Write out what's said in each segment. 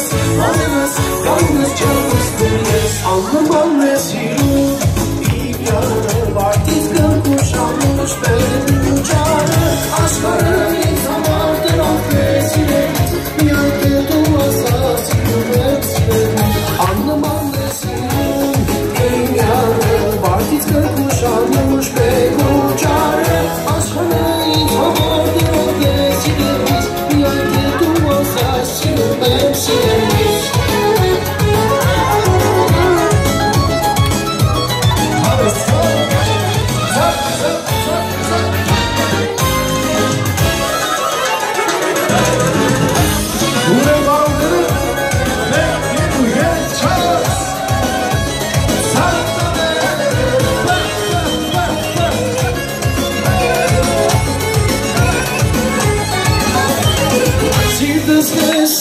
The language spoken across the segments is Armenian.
Balnız, balnız, balnız çalıştırırız Alnı balnı sürü İbyanı var Dizgın kuşanmış bölüm uçarı Aşkları zamandır affesiyle Yerde durmasa silüetsin Alnı balnı sürü İbyanı var Dizgın kuşanmış bölüm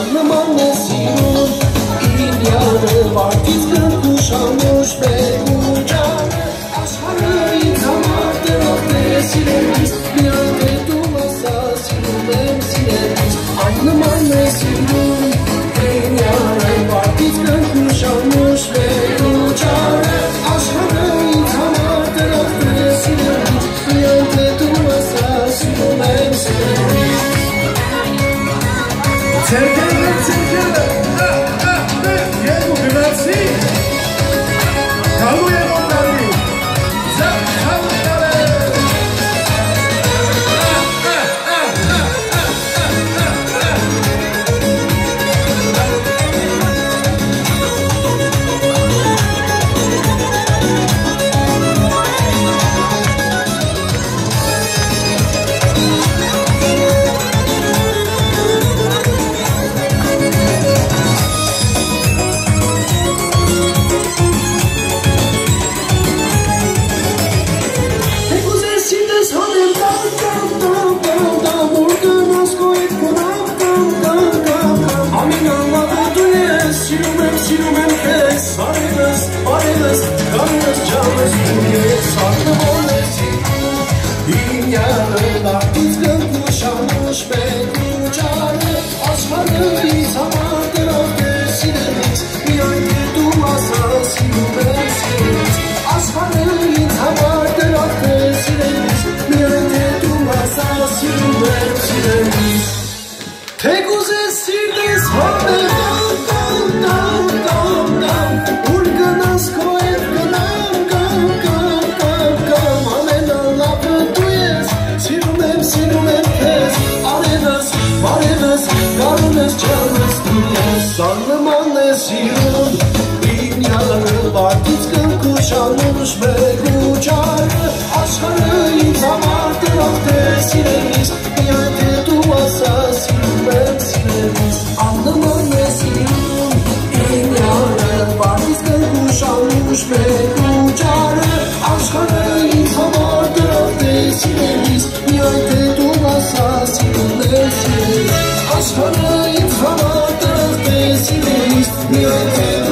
Hanım annesi Nur İlim yarı var. Dizgin kuşanmış ve ucanı Aşarı insanlardır Ortaya sileriz Bir ömre durmasa Silmem sileriz. Hanım annesi Nur İlim yarı var. Dizgin kuşanmış ve ucanı Aşarı insanlardır Ortaya sileriz Bir ömre durmasa Silmem sileriz. Դու ասա սիրում եմ սիրելից աշխարհը ինձ համար դրող է սիրելից միայն թե դու ասա սիրում եմ սիրելից Թեկուզ ես սիրտես հանեմ կամ կամ կամ կամ ուր գնաս քո հետ գնամ կամ կամ կամ կամ ամենալավը դու ես սիրում եմ սիրում եմ քեզ արևս բարևս գարունս ջանս դու ես աննման է սիրում իմ յանը վարտից կնքուշ անուշ մեկ ու ճարը աշխարհը ինձ համար տրոհտ է սիրելիս միայն թե դու ասա սիրում եմ սիրելիս աննման է սիրում իմ յանը վարտից կնքուշ անուշ մեկ ու ճարը աշխարհը ինձ համար տրոհտ է սիրելիս միայն թե դու ասա սիրում եմ սիրելիս աշխարհը ինձ համար տրոհտ է սիրելիս միայն թե